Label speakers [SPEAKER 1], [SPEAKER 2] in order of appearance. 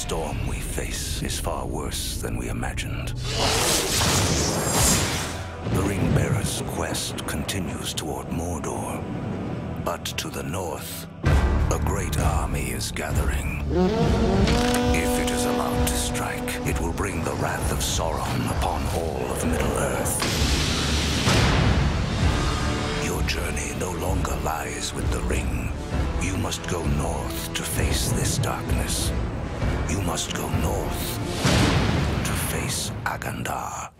[SPEAKER 1] storm we face is far worse than we imagined. The Ring Bearer's quest continues toward Mordor. But to the north, a great army is gathering. If it is allowed to strike, it will bring the wrath of Sauron upon all of Middle-earth. Your journey no longer lies with the ring. You must go north to face this darkness. Must go north to face Agandaûr.